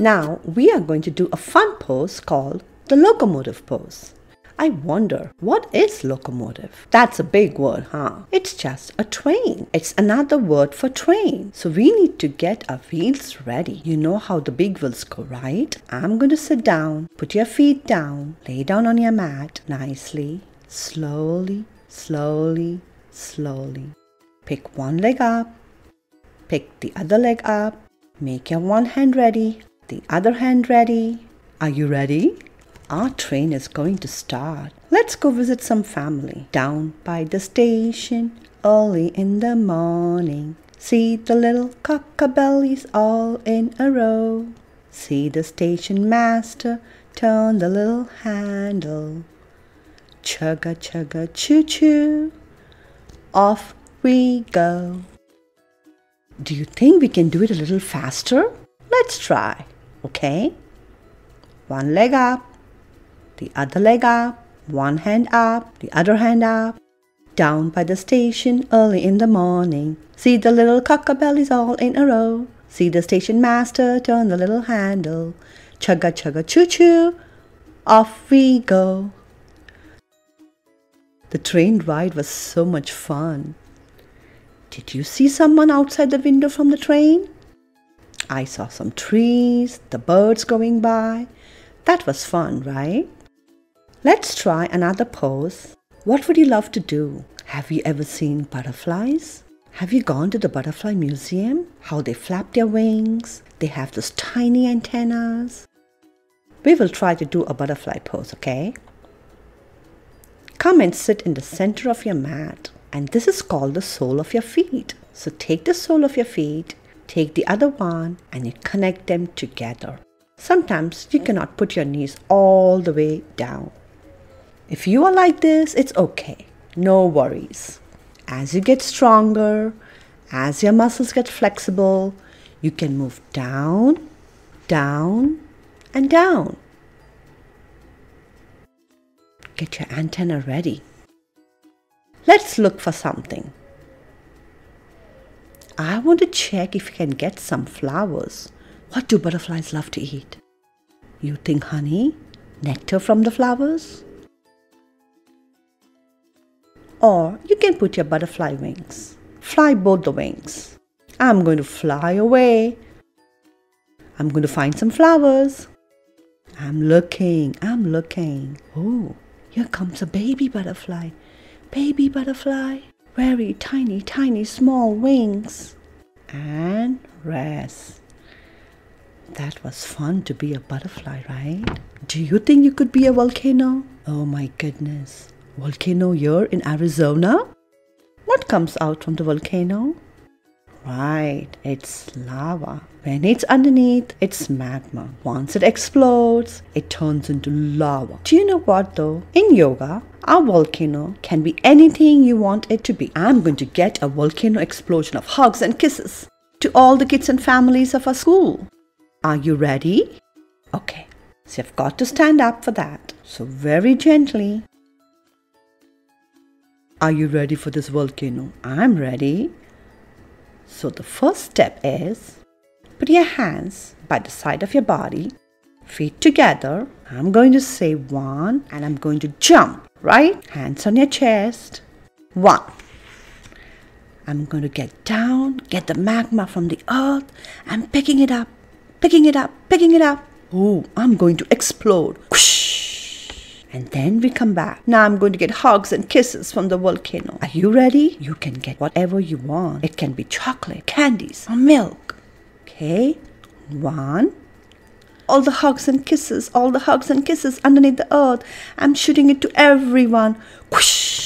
Now we are going to do a fun pose called the locomotive pose. I wonder, what is locomotive? That's a big word, huh? It's just a train. It's another word for train. So we need to get our wheels ready. You know how the big wheels go, right? I'm going to sit down, put your feet down, lay down on your mat nicely, slowly, slowly, slowly. Pick one leg up, pick the other leg up, make your one hand ready, the other hand ready. Are you ready? Our train is going to start. Let's go visit some family. Down by the station, early in the morning. See the little cockabellies all in a row. See the station master turn the little handle. Chugga chugga choo choo. Off we go. Do you think we can do it a little faster? Let's try, okay? One leg up, the other leg up, one hand up, the other hand up. Down by the station early in the morning, see the little cockabellies all in a row. See the station master turn the little handle. Chugga chugga choo choo, off we go. The train ride was so much fun. Did you see someone outside the window from the train? I saw some trees, the birds going by. That was fun, right? Let's try another pose. What would you love to do? Have you ever seen butterflies? Have you gone to the butterfly museum? How they flap their wings? They have those tiny antennas. We will try to do a butterfly pose, okay? Come and sit in the center of your mat. And this is called the sole of your feet. So take the sole of your feet, take the other one, and you connect them together. Sometimes you cannot put your knees all the way down. If you are like this, it's okay. No worries. As you get stronger, as your muscles get flexible, you can move down, down, and down. Get your antenna ready. Let's look for something. I want to check if you can get some flowers. What do butterflies love to eat? You think honey? Nectar from the flowers? Or you can put your butterfly wings. Fly both the wings. I'm going to fly away. I'm going to find some flowers. I'm looking, I'm looking. Oh, here comes a baby butterfly. Baby butterfly. Very tiny, tiny, small wings. And rest. That was fun to be a butterfly, right? Do you think you could be a volcano? Oh my goodness volcano here in Arizona. What comes out from the volcano? Right, it's lava. When it's underneath, it's magma. Once it explodes, it turns into lava. Do you know what though? In yoga, our volcano can be anything you want it to be. I'm going to get a volcano explosion of hugs and kisses to all the kids and families of our school. Are you ready? Okay, so you've got to stand up for that. So, very gently, are you ready for this volcano? I'm ready. So the first step is put your hands by the side of your body, feet together. I'm going to say one and I'm going to jump, right? Hands on your chest. One. I'm going to get down, get the magma from the earth. I'm picking it up, picking it up, picking it up. Oh, I'm going to explode. Whoosh and then we come back. Now I'm going to get hugs and kisses from the volcano. Are you ready? You can get whatever you want. It can be chocolate, candies, or milk. Okay? One. All the hugs and kisses, all the hugs and kisses underneath the earth. I'm shooting it to everyone. Whoosh!